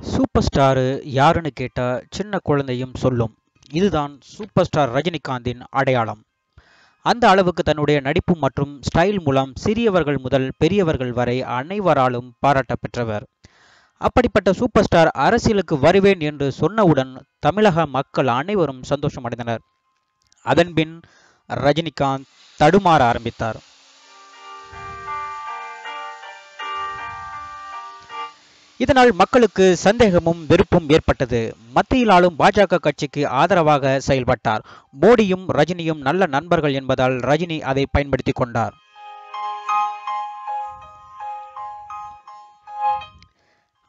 Super star யாருன்னு கேட்டால் சின்ன குழந்தையும் சொல்லும். இதுதான் சூப்பர் ஸ்டார் ரஜினிகாந்தின் அடையாளம். அந்த அளவுக்கு தன்னுடைய நடிப்பு மற்றும் ஸ்டைல் மூலம் சிறியவர்கள் முதல் பெரியவர்கள் வரை அனைவராலும் பாராட்ட பெற்றவர் அப்படிப்பட்ட சூப்பர் ஸ்டார் அரசியலுக்கு வருவேன் என்று சொன்னவுடன் தமிழக மக்கள் அனைவரும் சந்தோஷம் அடைந்தனர் அதன்பின் ரஜினிகாந்த் தடுமாற ஆரம்பித்தார். இதனால் மக்களுக்கு சந்தேகமும் வெறுப்பும் ஏற்பட்டது. மத்தியில் ஆளும் பாஜக கட்சிக்கு ஆதரவாக செயல்பட்டார். மோடியும் ரஜினியும் நல்ல நண்பர்கள் என்பதால் ரஜினி அதை பயன்படுத்தி கொண்டார்.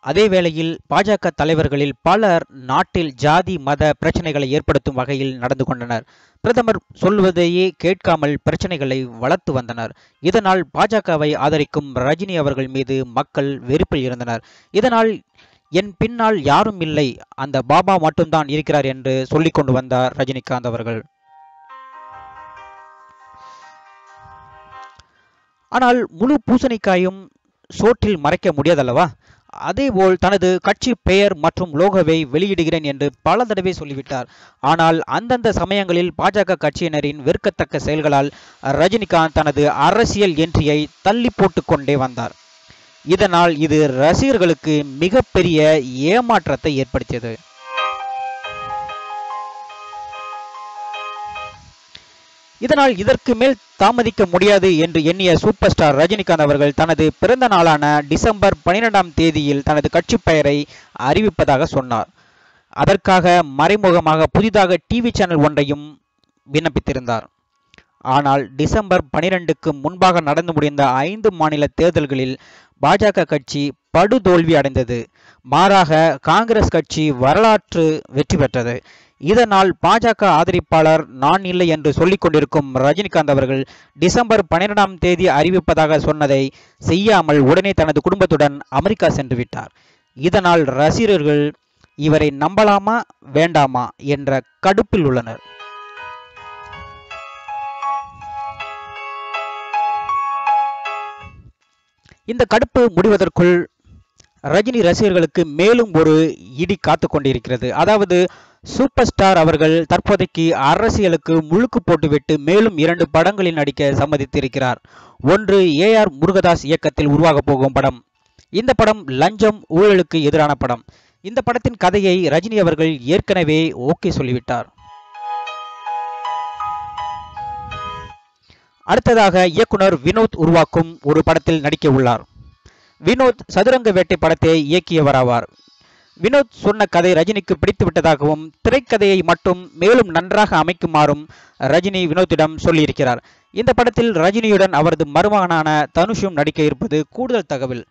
அதே வேளையில் பாஜக தலைவர்களில் பலர் நாட்டில் ஜாதி மத பிரச்சனைகளை ஏற்படுத்தும் வகையில் நடந்து கொண்டனர். பிரதமர் சொல்வதையே கேட்காமல் பிரச்சனைகளை வளர்த்து வந்தனர். இதனால் பாஜகவை ஆதரிக்கும் ரஜினி அவர்கள் மீது மக்கள் வெறுப்பில் இருந்தனர். இதனால் என் பின்னால் யாரும் இல்லை அந்த பாபா மட்டும்தான் இருக்கிறார் என்று சொல்லிக் கொண்டு வந்தார் ரஜினிகாந்த் அவர்கள். ஆனால் முழு பூசணிக்காயும் சோற்றில் மறைக்க முடியாதல்லவா? அதேபோல் தனது கட்சி பெயர் மற்றும் லோகோவை வெளியிடுகிறேன் என்று பல தடவை சொல்லிவிட்டார். ஆனால் அந்தந்த சமயங்களில் பாஜக கட்சியினரின் வெறுக்கத்தக்க செயல்களால் ரஜினிகாந்த் தனது அரசியல் என்ட்ரியை தள்ளி போட்டு கொண்டே வந்தார். இதனால் இது ரசிகர்களுக்கு மிகப்பெரிய ஏமாற்றத்தை ஏற்படுத்தியது. இதனால் இதற்கு மேல் தாமதிக்க முடியாது என்று எண்ணிய சூப்பர் ஸ்டார் ரஜினிகாந்த் அவர்கள் தனது பிறந்த நாளான டிசம்பர் பனிரெண்டாம் தேதியில் தனது கட்சி பெயரை அறிவிப்பதாக சொன்னார். அதற்காக மறைமுகமாக புதிதாக டிவி சேனல் ஒன்றையும் விண்ணப்பித்திருந்தார். ஆனால் டிசம்பர் பனிரெண்டுக்கு முன்பாக நடந்து முடிந்த ஐந்து மாநில தேர்தல்களில் பாஜக கட்சி படுதோல்வி அடைந்தது மாறாக காங்கிரஸ் கட்சி வரலாற்று வெற்றி பெற்றது. இதனால் பாஜக ஆதரிப்பாளர் நான் இல்லை என்று சொல்லிக் கொண்டிருக்கும் ரஜினிகாந்த் அவர்கள் டிசம்பர் பன்னிரெண்டாம் தேதி அறிவிப்பதாக சொன்னதை செய்யாமல் உடனே தனது குடும்பத்துடன் அமெரிக்கா சென்று விட்டார். இதனால் ரசிகர்கள் இவரை நம்பலாமா வேண்டாமா என்ற கடுப்பில் உள்ளனர். இந்த கடுப்பு முடிவதற்குள் ரஜினி ரசிகர்களுக்கு மேலும் ஒரு இடி காத்து கொண்டிருக்கிறது. அதாவது சூப்பர் ஸ்டார் அவர்கள் தற்போதைக்கு அரசியலுக்கு முழுக்கு போட்டுவிட்டு மேலும் இரண்டு படங்களில் நடிக்க சம்மதித்திருக்கிறார். ஒன்று ஏ ஆர் முருகதாஸ் இயக்கத்தில் உருவாக போகும் படம். இந்த படம் லஞ்சம் ஊழலுக்கு எதிரான படம். இந்த படத்தின் கதையை ரஜினி அவர்கள் ஏற்கனவே ஓகே சொல்லிவிட்டார். அடுத்ததாக இயக்குனர் வினோத் உருவாக்கும் ஒரு படத்தில் நடிக்க உள்ளார். வினோத் சதுரங்க வேட்டை படத்தை இயக்கியவராவார். வினோத் சொன்ன கதை ரஜினிக்கு பிடித்து விட்டதாகவும் திரைக்கதையை மட்டும் மேலும் நன்றாக அமைக்குமாறும் ரஜினி வினோத்திடம் சொல்லியிருக்கிறார். இந்த படத்தில் ரஜினியுடன் அவரது மருமகனான தனுஷும் நடிக்க இருப்பது கூடுதல் தகவல்.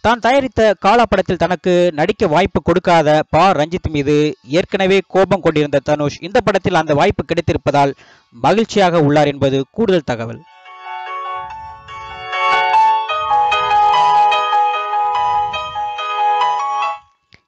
தான் தயாரித்த காலா படத்தில் தனக்கு நடிக்க வாய்ப்பு கொடுக்காத பா. ரஞ்சித் மீது ஏற்கனவே கோபம் கொண்டிருந்த தனுஷ் இந்த படத்தில் அந்த வாய்ப்பு கிடைத்திருப்பதால் மகிழ்ச்சியாக உள்ளார் என்பது கூடுதல் தகவல்.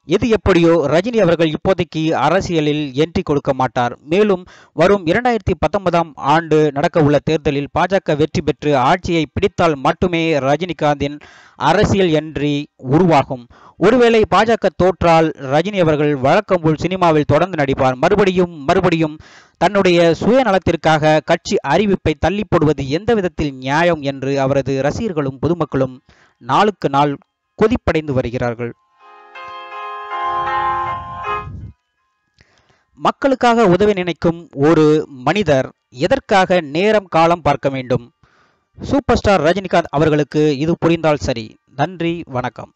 எது எப்படியோ ரஜினி அவர்கள் இப்போதைக்கு அரசியலில் என்ட்ரி கொடுக்க மாட்டார். மேலும் வரும் இரண்டாயிரத்தி பத்தொன்பதாம் ஆண்டு நடக்கவுள்ள தேர்தலில் பாஜக வெற்றி பெற்று ஆட்சியை பிடித்தால் மட்டுமே ரஜினிகாந்தின் அரசியல் என்ட்ரி உருவாகும். ஒருவேளை பாஜக தோற்றால் ரஜினி அவர்கள் வழக்கம் போல் சினிமாவில் தொடர்ந்து நடிப்பார். மறுபடியும் மறுபடியும் தன்னுடைய சுயநலத்திற்காக கட்சி அறிவிப்பை தள்ளி போடுவது எந்த விதத்தில் நியாயம் என்று அவரது ரசிகர்களும் பொதுமக்களும் நாளுக்கு நாள் கொதிப்படைந்து வருகிறார்கள். மக்களுக்காக உதவி நினைக்கும் ஒரு மனிதர் எதற்காக நேரம் காலம் பார்க்க வேண்டும்? சூப்பர் ஸ்டார் ரஜினிகாந்த் அவர்களுக்கு இது புரிந்தால் சரி. நன்றி வணக்கம்.